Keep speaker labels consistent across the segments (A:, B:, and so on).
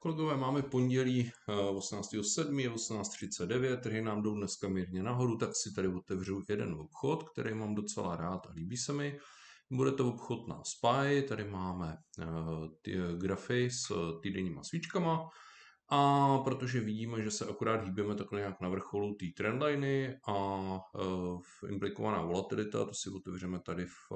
A: Kolegové, máme pondělí 18.7. Eh, 18.39, trhy nám jdou dneska mírně nahoru, tak si tady otevřu jeden obchod, který mám docela rád a líbí se mi. Bude to obchod na SPY, tady máme eh, ty grafy s týdenníma svíčkama a protože vidíme, že se akorát hýbeme takhle nějak na vrcholu té trendliny a implikovaná volatilita, to si otevřeme tady v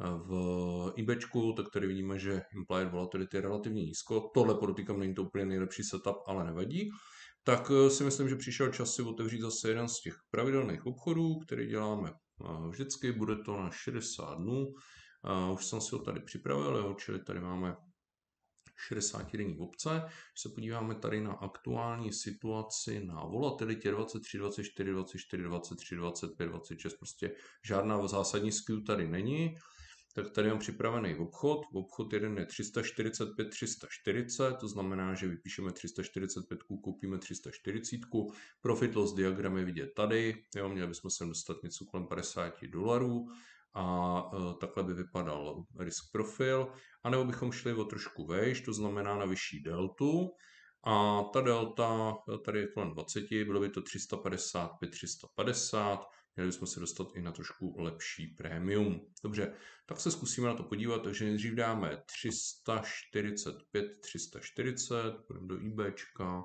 A: v IBčku, tak tady vidíme, že implied volatility je relativně nízko. Tohle podotýkám, není to úplně nejlepší setup, ale nevadí. Tak eh, si myslím, že přišel čas si otevřít zase jeden z těch pravidelných obchodů, který děláme eh, vždycky. Bude to na 60 dnů. Eh, už jsem si ho tady připravil, jo, čili tady máme 60 denní obce. Když se podíváme tady na aktuální situaci na volatilitě 23, 24, 24, 23, 25, 26, prostě žádná zásadní skew tady není tak tady mám připravený obchod. Obchod jeden je 345, 340, to znamená, že vypíšeme 345, koupíme 340. Profit loss diagram je vidět tady, jo, měli bychom sem dostat něco kolem 50 dolarů a e, takhle by vypadal risk profil. A nebo bychom šli o trošku vejš, to znamená na vyšší deltu. A ta delta tady je kolem 20, bylo by to 355, 350, měli bychom se dostat i na trošku lepší prémium. Dobře, tak se zkusíme na to podívat, takže nejdřív dáme 345, 340, půjdeme do IBčka,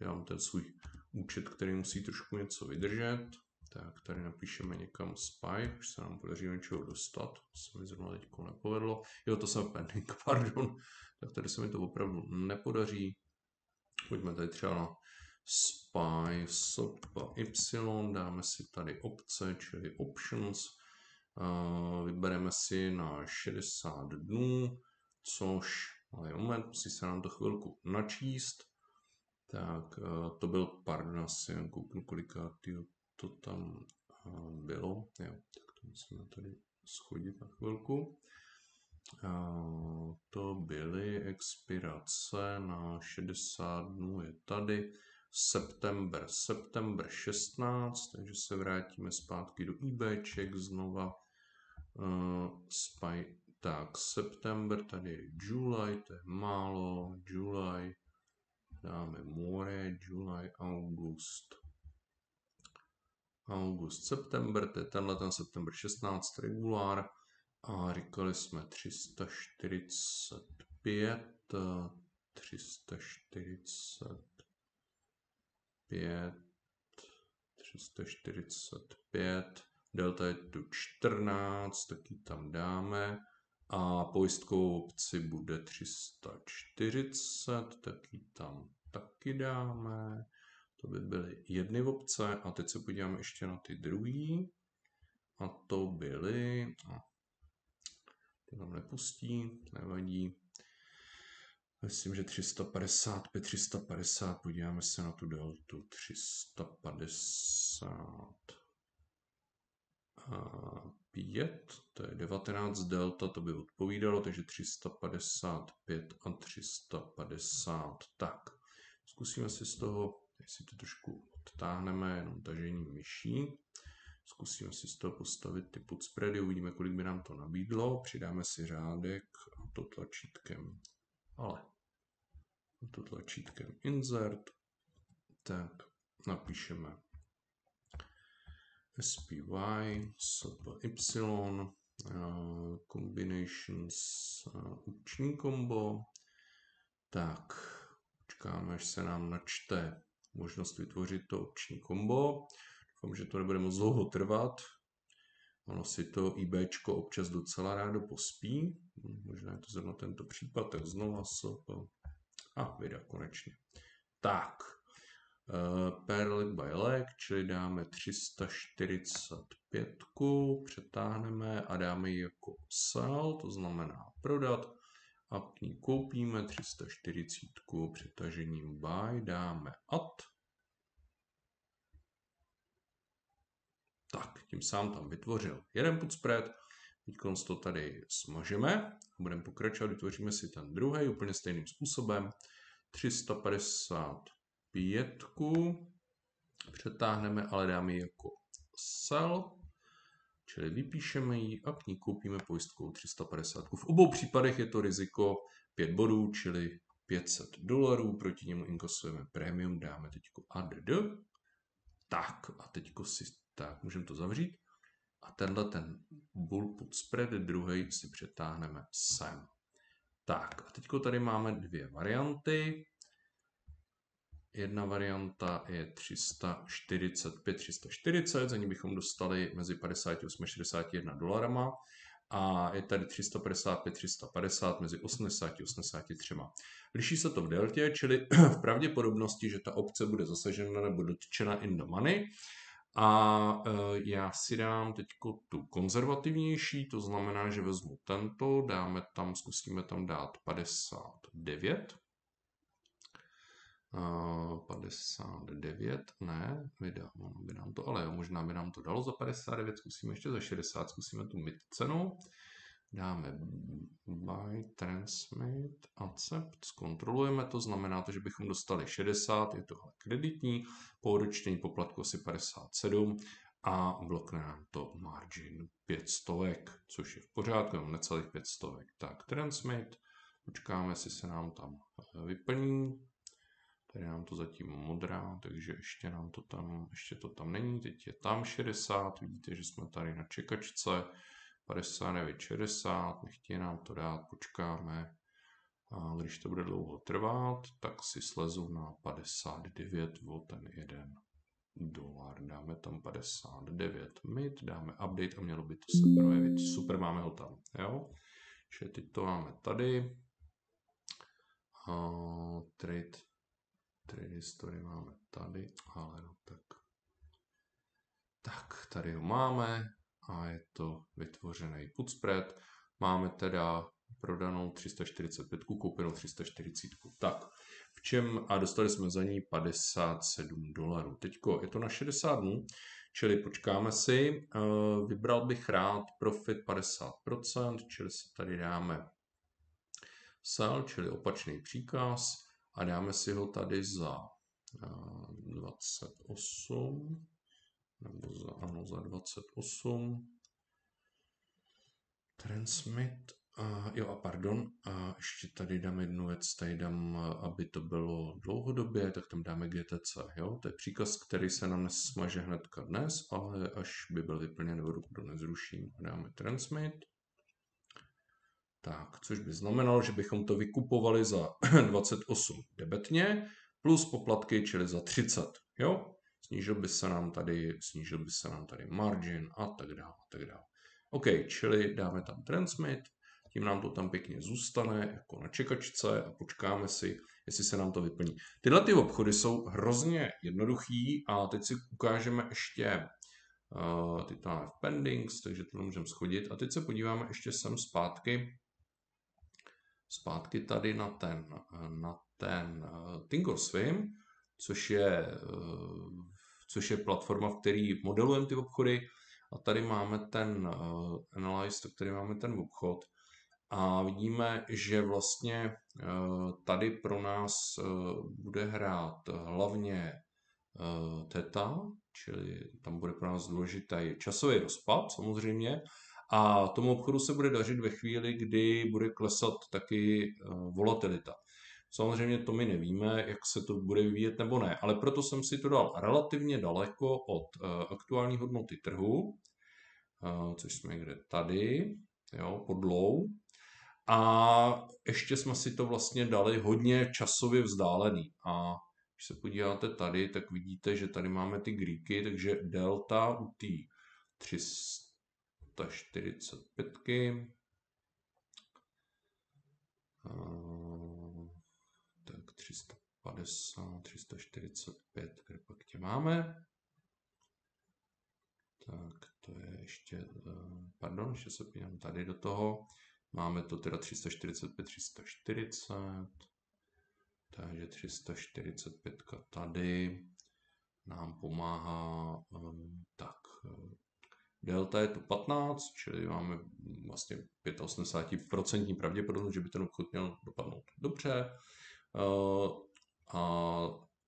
A: dám ten svůj účet, který musí trošku něco vydržet, tak tady napíšeme někam spy, už se nám podaří něčeho dostat, to se mi zrovna teď nepovedlo, jo to jsem pending, pardon, tak tady se mi to opravdu nepodaří, pojďme tady třeba na sop y, dáme si tady opce, čili options, vybereme si na 60 dnů, což, ale moment, musí se nám to chvilku načíst, tak to byl, pardon, asi jen kouknu, kolikátý to tam bylo, jo, tak to musíme tady schodit na chvilku. To byly expirace na 60 dnů je tady, september, september 16, takže se vrátíme zpátky do eBayček znova. Uh, spy, tak, september, tady je July, to je málo, July, dáme more, July, August, August, september, to je tenhle ten september 16, regulár, a říkali jsme 345, 340, 5, 345, delta je tu 14, tak ji tam dáme a pojistkovou obci bude 340, tak ji tam taky dáme. To by byly jedny obce a teď se podíváme ještě na ty druhý. A to byly, a ty nám nepustí, nevadí, Myslím, že 355, 350, podíváme se na tu deltu, 350 a 5, to je 19 delta, to by odpovídalo, takže 355 a 350. Tak, zkusíme si z toho, jestli to trošku odtáhneme, jenom tažením myší. Zkusíme si z toho postavit ty put spready, uvidíme, kolik by nám to nabídlo. Přidáme si řádek a to tlačítkem ale to tlačítkem insert, tak napíšeme SPY, SPY, uh, combinations, uh, uční kombo, tak počkáme, až se nám načte možnost vytvořit to opční kombo. Doufám, že to nebude moc dlouho trvat. Ono si to IBčko občas docela rádo pospí. Možná je to zrovna tento případ, tak znova SOP. A vida konečně. Tak, uh, per leg by leg, čili dáme 345, přetáhneme a dáme ji jako sell, to znamená prodat. A k ní koupíme 340 přetažením buy, dáme add Tak, tím sám tam vytvořil jeden put spread, teď to tady smažeme, budeme pokračovat, vytvoříme si ten druhý úplně stejným způsobem. 355 přetáhneme, ale dáme ji jako sell, čili vypíšeme ji a k ní koupíme pojistkou 350. V obou případech je to riziko 5 bodů, čili 500 dolarů, proti němu inkasujeme premium, dáme teď add. Tak a teď si, tak můžeme to zavřít. A tenhle ten bull put spread druhý si přetáhneme sem. Tak a teď tady máme dvě varianty. Jedna varianta je 345, 340, za ní bychom dostali mezi 58 a 61 dolarama a je tady 355, 350 mezi 80 a 83. Liší se to v deltě, čili v pravděpodobnosti, že ta obce bude zasažena nebo dotčena in the money. A e, já si dám teď tu konzervativnější, to znamená, že vezmu tento, dáme tam, zkusíme tam dát 59. 59, ne, vydám, by nám to, ale jo, možná by nám to dalo za 59, zkusíme ještě za 60, zkusíme tu mid cenu, dáme buy, transmit, accept, zkontrolujeme to, znamená to, že bychom dostali 60, je tohle kreditní, po odečtení poplatku asi 57 a blokne nám to margin 500, což je v pořádku, jenom necelých 500. Tak transmit, počkáme, jestli se nám tam vyplní, Tady nám to zatím modrá, takže ještě nám to tam, ještě to tam není. Teď je tam 60, vidíte, že jsme tady na čekačce. 59, 60, nechtějí nám to dát, počkáme. A když to bude dlouho trvat, tak si slezu na 59 o ten jeden dolar. Dáme tam 59 mid, dáme update a mělo by to se projevit. Super, máme ho tam. Jo? Teď to máme tady. Uh, trade Trade history máme tady, ale no tak. Tak, tady ho máme a je to vytvořený put spread. Máme teda prodanou 345, koupenou 340. Tak, v čem, a dostali jsme za ní 57 dolarů. Teďko je to na 60 dnů, čili počkáme si, eh, vybral bych rád profit 50%, čili si tady dáme sell, čili opačný příkaz, a dáme si ho tady za 28, nebo za, ano, za 28. Transmit, a, jo a pardon, a ještě tady dám jednu věc, tady dám, aby to bylo dlouhodobě, tak tam dáme GTC, jo, to je příkaz, který se nám nesmaže hnedka dnes, ale až by byl vyplněn nebo do nezruším, dáme transmit, tak, což by znamenalo, že bychom to vykupovali za 28 debetně plus poplatky, čili za 30. Jo? Snížil by se nám tady, snížil by se nám tady margin a tak dále, a tak dále. OK, čili dáme tam transmit, tím nám to tam pěkně zůstane jako na čekačce a počkáme si, jestli se nám to vyplní. Tyhle ty obchody jsou hrozně jednoduchý a teď si ukážeme ještě uh, ty máme v pendings, takže to můžeme schodit. A teď se podíváme ještě sem zpátky zpátky tady na ten, na ten uh, Tingle Swim, což je, uh, což je platforma, v který modelujeme ty obchody. A tady máme ten uh, Analyze, tady máme ten obchod. A vidíme, že vlastně tady pro nás bude hrát hlavně teta, čili tam bude pro nás důležitý časový rozpad samozřejmě, a tomu obchodu se bude dařit ve chvíli, kdy bude klesat taky eh, volatilita. Samozřejmě to my nevíme, jak se to bude vyvíjet nebo ne, ale proto jsem si to dal relativně daleko od eh, aktuální hodnoty trhu, eh, což jsme někde tady, jo, pod low. A ještě jsme si to vlastně dali hodně časově vzdálený. A když se podíváte tady, tak vidíte, že tady máme ty Greeky, takže delta u té 300 345. Tak 350, 345, kde pak tě máme. Tak to je ještě, eh, pardon, ještě se podívám tady do toho. Máme to teda 345, 340. Takže 345 tady nám pomáhá eh, tak eh, delta je tu 15, čili máme vlastně 85% pravděpodobnost, že by ten obchod měl dopadnout dobře. Eh, a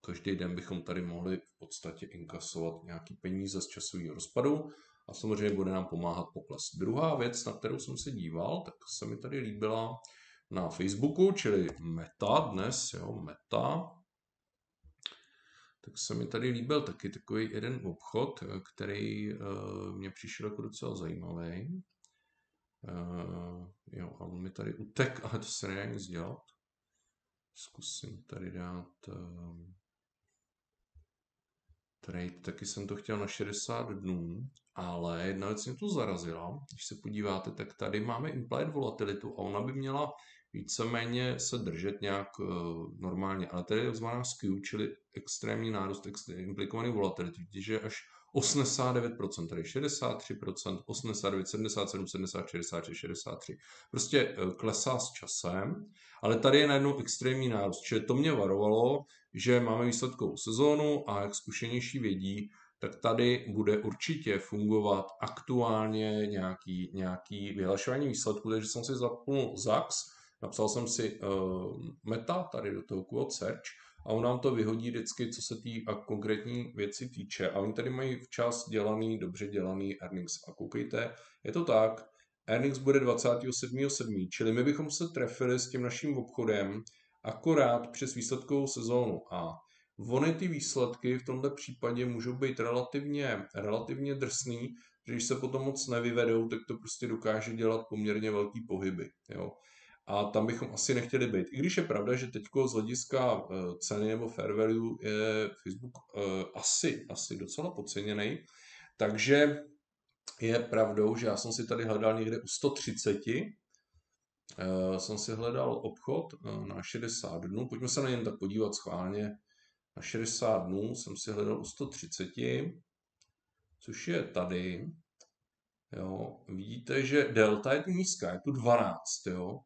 A: každý den bychom tady mohli v podstatě inkasovat nějaký peníze z časového rozpadu a samozřejmě bude nám pomáhat pokles. Druhá věc, na kterou jsem se díval, tak se mi tady líbila na Facebooku, čili Meta dnes, jo, Meta, tak se mi tady líbil taky takový jeden obchod, který uh, mě přišel jako docela zajímavý. Uh, jo, a on mi tady utek, ale to se nedá nic dělat. Zkusím tady dát uh, trade, taky jsem to chtěl na 60 dnů, ale jedna věc mě to zarazila. Když se podíváte, tak tady máme implied volatilitu a ona by měla víceméně se držet nějak uh, normálně. Ale tady je takzvaná skew, čili extrémní nárůst implikovaný volatility, že až 89%, tady 63%, 89, 77, 70, 66, 63. Prostě uh, klesá s časem, ale tady je najednou extrémní nárůst. Čili to mě varovalo, že máme výsledkovou sezónu a jak zkušenější vědí, tak tady bude určitě fungovat aktuálně nějaký, nějaký vyhlašování výsledků, takže jsem si zapnul ZAX, Napsal jsem si uh, meta tady do toho quote search a on nám to vyhodí vždycky, co se tý a konkrétní věci týče. A oni tady mají včas dělaný, dobře dělaný earnings. A koukejte, je to tak, earnings bude 27.7., čili my bychom se trefili s tím naším obchodem akorát přes výsledkovou sezónu. A Ony ty výsledky v tomto případě můžou být relativně, relativně drsný, že když se potom moc nevyvedou, tak to prostě dokáže dělat poměrně velký pohyby. Jo a tam bychom asi nechtěli být. I když je pravda, že teď z hlediska eh, ceny nebo fair value je Facebook eh, asi, asi docela podceněný, takže je pravdou, že já jsem si tady hledal někde u 130, Uh, jsem si hledal obchod na 60 dnů. Pojďme se na něm tak podívat schválně. Na 60 dnů jsem si hledal u 130, což je tady. Jo, vidíte, že delta je tu nízká, je tu 12, jo.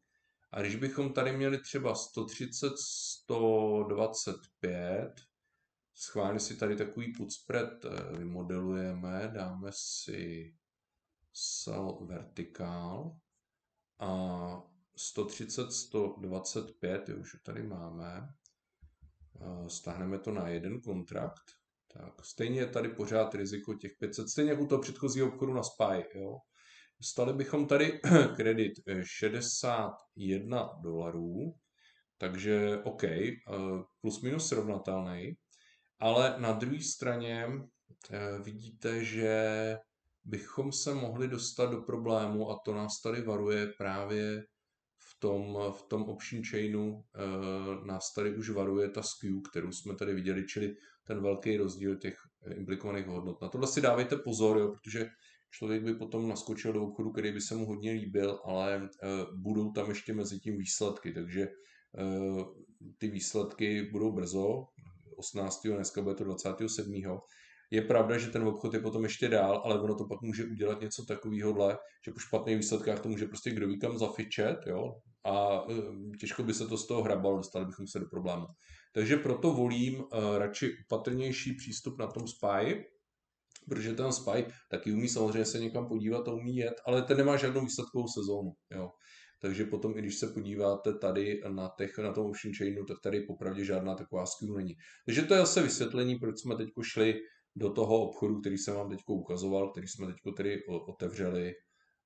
A: A když bychom tady měli třeba 130, 125, schválně si tady takový put spread eh, vymodelujeme, dáme si sell vertikál a 130, 125, jo, už tady máme, eh, stáhneme to na jeden kontrakt, tak stejně je tady pořád riziko těch 500, stejně u toho předchozího obchodu na SPY, jo. Dostali bychom tady kredit 61 eh, dolarů, takže OK, eh, plus minus srovnatelný, ale na druhé straně eh, vidíte, že bychom se mohli dostat do problému a to nás tady varuje právě v tom, v tom option chainu nás tady už varuje ta skew, kterou jsme tady viděli, čili ten velký rozdíl těch implikovaných hodnot. Na tohle si dávejte pozor, jo, protože člověk by potom naskočil do obchodu, který by se mu hodně líbil, ale uh, budou tam ještě mezi tím výsledky, takže uh, ty výsledky budou brzo, 18. dneska bude to 27. Je pravda, že ten obchod je potom ještě dál, ale ono to pak může udělat něco takového, že po špatných výsledkách to může prostě kdo ví kam zafičet, jo, a uh, těžko by se to z toho hrabalo, dostali bychom se do problému. Takže proto volím radši opatrnější přístup na tom SPY, protože ten Spy taky umí samozřejmě se někam podívat a umí jet, ale ten nemá žádnou výsledkovou sezónu. Jo. Takže potom, i když se podíváte tady na, těch, na tom Ocean Chainu, tak tady popravdě žádná taková skew není. Takže to je zase vysvětlení, proč jsme teď šli do toho obchodu, který jsem vám teď ukazoval, který jsme teď tedy otevřeli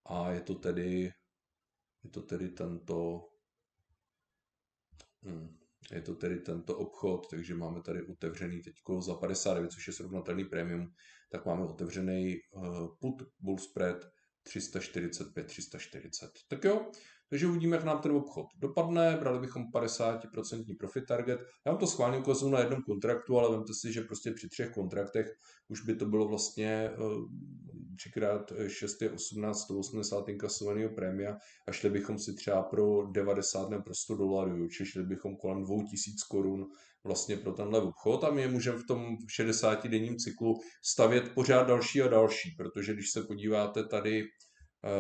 A: a je to tedy, je to tedy tento, hmm, je to tedy tento obchod, takže máme tady otevřený teď za 59, což je srovnatelný premium, tak máme otevřený uh, put bull spread 345-340. Tak jo, takže uvidíme, jak nám ten obchod dopadne. Brali bychom 50% profit target. Já vám to schválně ukazuju na jednom kontraktu, ale vemte si, že prostě při třech kontraktech už by to bylo vlastně 3x6 je 18, 180 inkasovaného prémia a šli bychom si třeba pro 90 nebo pro 100 dolarů, čiže šli bychom kolem 2000 korun vlastně pro tenhle obchod a my je můžeme v tom 60 denním cyklu stavět pořád další a další, protože když se podíváte tady eh,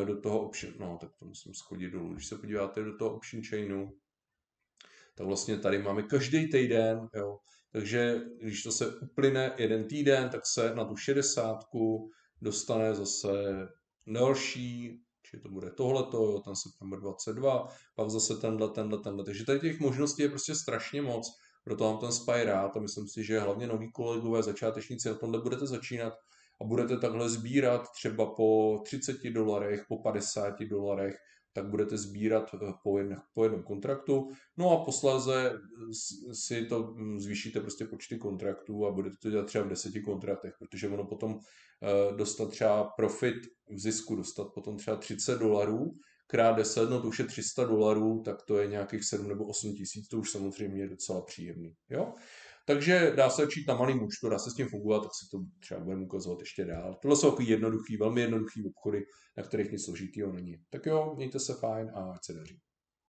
A: do toho option, no tak to musím schodit dolů, když se podíváte do toho option chainu, tak vlastně tady máme každý týden, jo, takže když to se uplyne jeden týden, tak se na tu 60 dostane zase další, či to bude tohleto, jo, ten september 22, pak zase tenhle, tenhle, tenhle. Takže tady těch možností je prostě strašně moc proto mám ten Spy rád a myslím si, že hlavně noví kolegové, začátečníci na tomhle budete začínat a budete takhle sbírat třeba po 30 dolarech, po 50 dolarech, tak budete sbírat po, jedn, po jednom kontraktu. No a posléze si to hm, zvýšíte prostě počty kontraktů a budete to dělat třeba v deseti kontraktech, protože ono potom dostat třeba profit v zisku, dostat potom třeba 30 dolarů, krát 10, no to už je 300 dolarů, tak to je nějakých 7 nebo 8 tisíc, to už samozřejmě je docela příjemný. Jo? Takže dá se začít na malým účtu, dá se s tím fungovat, tak si to třeba budeme ukazovat ještě dál. Tohle jsou takový jednoduchý, velmi jednoduchý obchody, na kterých nic složitýho není. Tak jo, mějte se fajn a ať se daří.